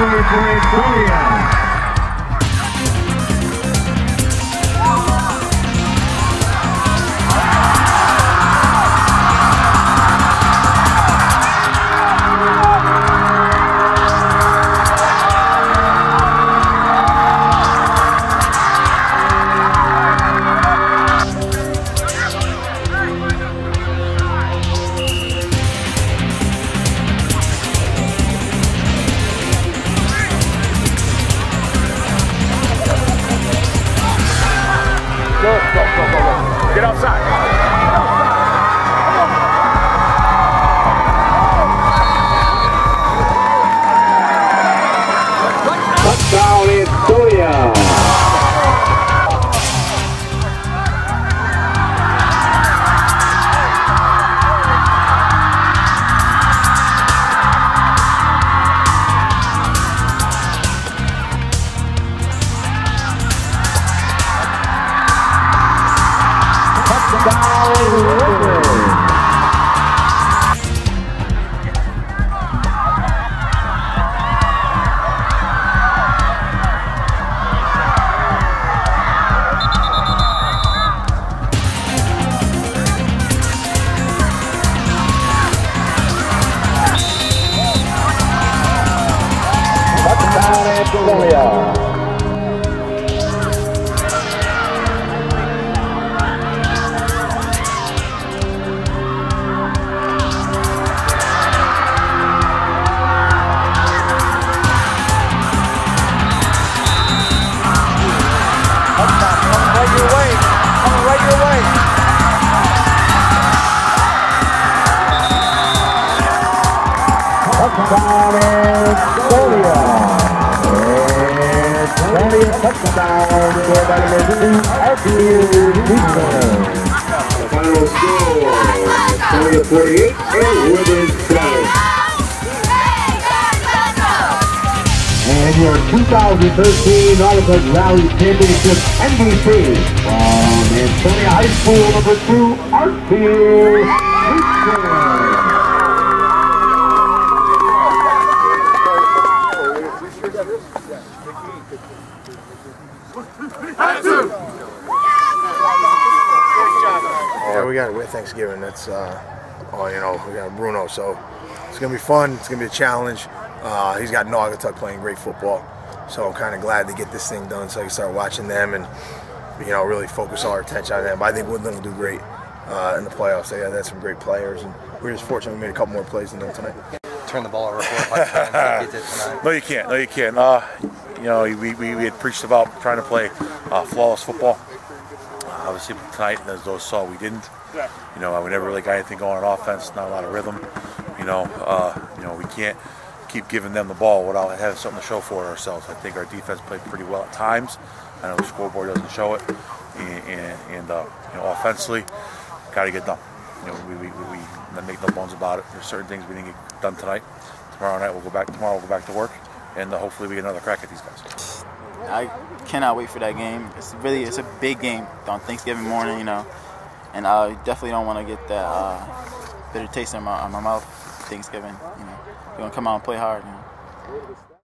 recovery for Get outside. Touchdown right your way. Coming right your way. Touchdown Ansonia. Ansonia touchdown for by number two, Matthew Beaver. Final score, Ansonia 48 and Rivers your 2013 Article Rally Championship MVP from Ansonia High School number two, Artfield Yeah, we got Thanksgiving. That's uh, oh, you know, we got Bruno, so it's gonna be fun. It's gonna be a challenge. Uh, he's got Naugatuck playing great football, so I'm kind of glad to get this thing done so I can start watching them and you know really focus all our attention on them. But I think Woodland will do great uh, in the playoffs. They had some great players, and we're just fortunate we made a couple more plays than them tonight. turn the ball over four or five times. Get tonight. No, you can't. No, you can't. Uh, you know, we, we, we had preached about trying to play uh, flawless football. Uh, obviously, tonight, as those saw, we didn't. You know, we never really got anything going on offense. Not a lot of rhythm. You know, uh, you know, we can't keep giving them the ball without having something to show for ourselves. I think our defense played pretty well at times. I know the scoreboard doesn't show it, and, and, and uh, you know, offensively, got to get done. You know, we, we, we, we make no bones about it. There's certain things we didn't get done tonight. Tomorrow night we'll go back. Tomorrow we'll go back to work, and uh, hopefully we get another crack at these guys. I cannot wait for that game. It's really it's a big game on Thanksgiving morning, you know, and I definitely don't want to get that uh, bitter taste in my, in my mouth. Thanksgiving, you know, we're gonna come out and play hard. You know.